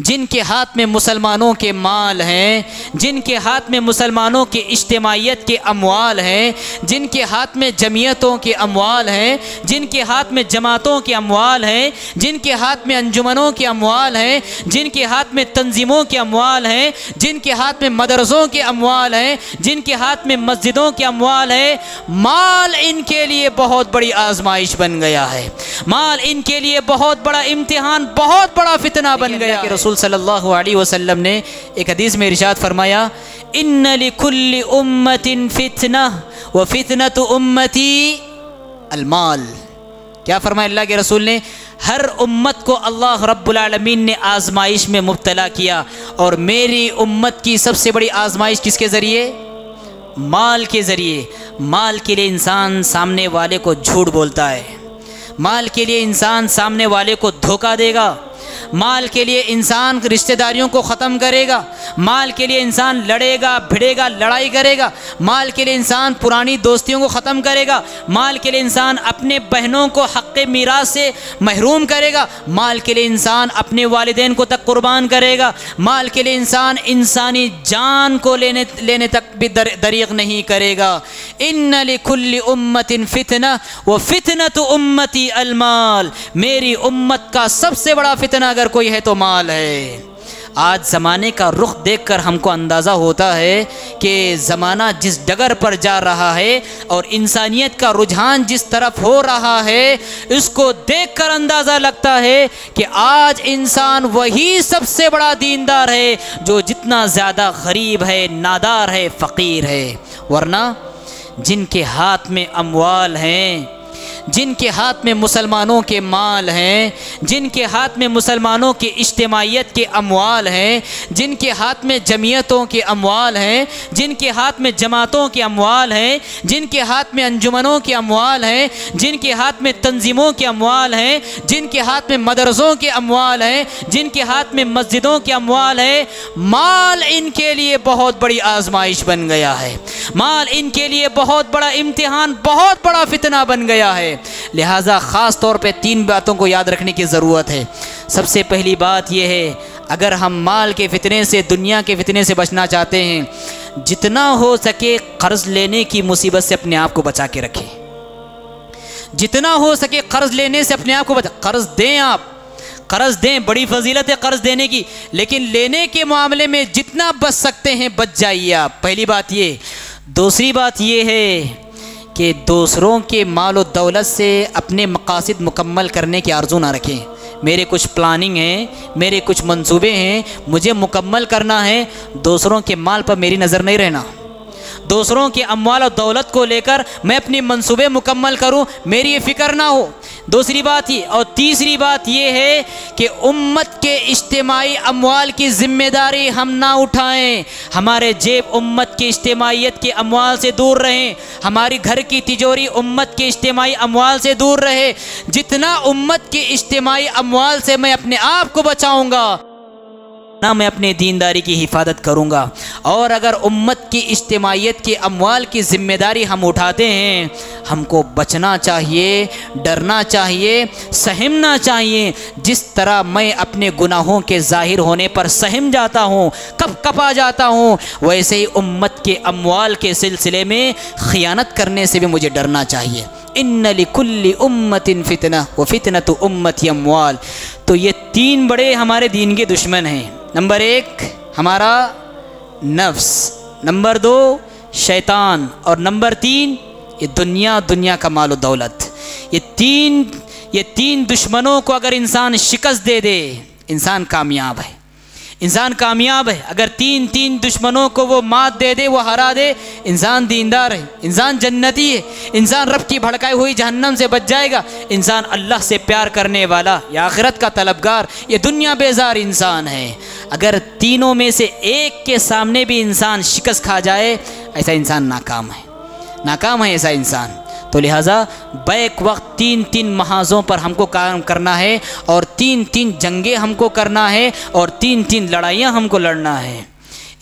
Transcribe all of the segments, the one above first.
जिनके हाथ में मुसलमानों के माल हैं जिनके हाथ में मुसलमानों के इज्तमाहीत के अमवाल हैं जिनके हाथ में जमीयतों के अमवाल हैं जिनके हाथ में जमातों के अमवाल हैं जिनके हाथ में अंजुमनों के अमवाल हैं जिनके हाथ में तंजीमों के अमवाल हैं जिनके हाथ में मदरसों के अमवाल हैं जिनके हाथ में मस्जिदों के अमवाल हैं माल इनके लिए बहुत बड़ी आजमाइश बन गया है। माल इनके लिए बहुत बड़ा इम्तिहान बहुत बड़ा फितना बन गया कि रसूल सल्लल्लाहु अलैहि वसल्लम ने एक हदीस में इरशाद फरमाया इन लिकुल्ली उम्मतिन फितना, व फितनत उम्मती अलमाल. क्या फरमाया अल्लाह के रसूल ने? हर उम्मत को अल्लाह रब्बुल आलमीन ने आजमाइश में मुब्तला किया, और मेरी उम्मत की सबसे बड़ी आजमाइश किसके ज़रिए? माल के ज़रिए। माल के लिए इंसान सामने वाले को झूठ बोलता है। माल के लिए इंसान सामने वाले को धोखा देगा माल के लिए इंसान रिश्तेदारियों को ख़त्म करेगा। माल के लिए इंसान लड़ेगा भिड़ेगा लड़ाई करेगा माल के लिए इंसान पुरानी दोस्तियों को ख़त्म करेगा माल के लिए इंसान अपने बहनों को हक़ मीरास से महरूम करेगा माल के लिए इंसान अपने वालदेन को तक कुर्बान करेगा माल के लिए इंसान इंसानी जान को लेने लेने तक भी दर, दरीग नहीं करेगा। इन लिकुल्ली उम्मतिन फितना व तो उम्मती अलमाल मेरी उम्मत का सबसे बड़ा फितना अगर कोई है तो माल है। आज ज़माने का रुख देखकर हमको अंदाज़ा होता है कि ज़माना जिस डगर पर जा रहा है और इंसानियत का रुझान जिस तरफ़ हो रहा है, इसको देखकर अंदाज़ा लगता है कि आज इंसान वही सबसे बड़ा दीनदार है जो जितना ज़्यादा गरीब है, नादार है, फ़कीर है। वरना जिनके हाथ में अमवाल हैं जिनके हाथ में मुसलमानों के माल हैं, जिनके हाथ में मुसलमानों के इज्तमाहीत के अमवाल हैं, जिनके हाथ में जमीयतों के अमवाल हैं, जिनके हाथ में जमातों के अमवाल हैं, जिनके हाथ में अंजुमनों के अमवाल हैं, जिनके हाथ में तंजीमों के अमवाल हैं, जिनके हाथ में मदरसों के अमवाल हैं, जिनके हाथ में मस्जिदों के अमवाल हैं, माल इनके लिए बहुत बड़ी आजमाइश बन गया है। माल इनके लिए बहुत बड़ा इम्तिहान, बहुत बड़ा फितना बन गया है। लिहाजा ख़ास तौर पे तीन बातों को याद रखने की ज़रूरत है। सबसे पहली बात यह है, अगर हम माल के फितने से, दुनिया के फितने से बचना चाहते हैं, जितना हो सके कर्ज लेने की मुसीबत से अपने आप को बचा के रखें। जितना हो सके कर्ज लेने से अपने आप को बचा, कर्ज दें आप, कर्ज दें, बड़ी फजीलत है कर्ज देने की, लेकिन लेने के मामले में जितना बच सकते हैं, बच जाइए आप। पहली बात ये। दूसरी बात ये है कि दूसरों के माल और दौलत से अपने मकासद मुकम्मल करने की आर्जू ना रखें। मेरे कुछ प्लानिंग हैं, मेरे कुछ मंसूबे हैं, मुझे मुकम्मल करना है, दूसरों के माल पर मेरी नज़र नहीं रहना। दूसरों के अमवाल और दौलत को लेकर मैं अपनी मंसूबे मुकम्मल करूँ, मेरी ये फ़िक्र ना हो। दूसरी बात ये, और तीसरी बात ये है कि उम्मत के इज्तमाही अमवाल की ज़िम्मेदारी हम ना उठाएँ। हमारे जेब उम्मत की इज्तमाहीत के अमवाल से दूर रहें। हमारी घर की तिजोरी उम्मत के इज्तमाही अमवाल से दूर रहे। जितना उम्मत के इज्तमाही अमवाल से मैं अपने आप को बचाऊँगा। ना मैं अपने दीनदारी की हिफाजत करूँगा। और अगर उम्मत की इज्तमाहीत के अमवाल की ज़िम्मेदारी हम उठाते हैं, हमको बचना चाहिए, डरना चाहिए, सहमना चाहिए। जिस तरह मैं अपने गुनाहों के ज़ाहिर होने पर सहम जाता हूँ कप कपा जाता हूँ, वैसे ही उम्मत के अमवाल के सिलसिले में ख़ियानत करने से भी मुझे डरना चाहिए। इन लिकुल्ली उम्मतिन फितना व फितना तो उम्मत अमवाल। तो ये तीन बड़े हमारे दीन के दुश्मन हैं। नंबर एक, हमारा नफ्स। नंबर दो, शैतान। और नंबर तीन, ये दुनिया दुनिया का माल दौलत। ये तीन ये तीन दुश्मनों को अगर इंसान शिकस्त दे दे, इंसान कामयाब है। इंसान कामयाब है। अगर तीन तीन दुश्मनों को वो मात दे दे, वो हरा दे, इंसान दीनदार है। इंसान जन्नती है। इंसान रब की भड़काई हुई जहन्नम से बच जाएगा। इंसान अल्लाह से प्यार करने वाला, या आखिरत का तलबगार, ये दुनिया बेजार इंसान है। अगर तीनों में से एक के सामने भी इंसान शिकस्त खा जाए, ऐसा इंसान नाकाम है। नाकाम है ऐसा इंसान। तो लिहाजा, बैक वक्त तीन तीन महाजों पर हमको काम करना है और तीन तीन जंगे हमको करना है और तीन तीन लड़ाइयाँ हमको लड़ना है।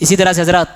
इसी तरह से हज़रत